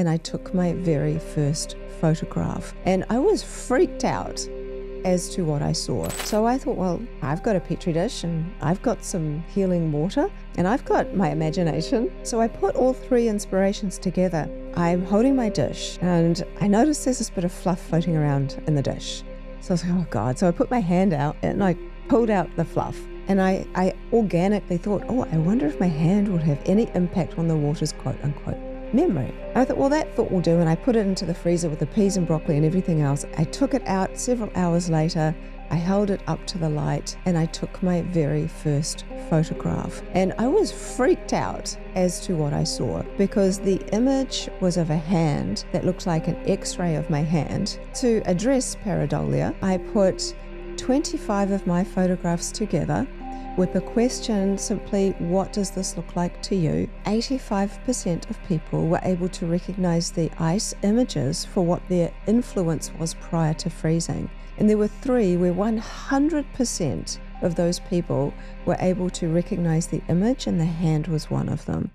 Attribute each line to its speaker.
Speaker 1: and I took my very first photograph. And I was freaked out as to what I saw. So I thought, well, I've got a petri dish and I've got some healing water and I've got my imagination. So I put all three inspirations together. I'm holding my dish and I noticed there's this bit of fluff floating around in the dish. So I was like, oh God. So I put my hand out and I pulled out the fluff. And I, I organically thought, oh, I wonder if my hand would have any impact on the water's quote unquote memory. I thought, well, that thought will do. And I put it into the freezer with the peas and broccoli and everything else. I took it out several hours later. I held it up to the light and I took my very first photograph. And I was freaked out as to what I saw because the image was of a hand that looked like an x ray of my hand. To address pareidolia, I put 25 of my photographs together with the question simply, what does this look like to you? 85% of people were able to recognize the ice images for what their influence was prior to freezing. And there were three where 100% of those people were able to recognize the image, and the hand was one of them.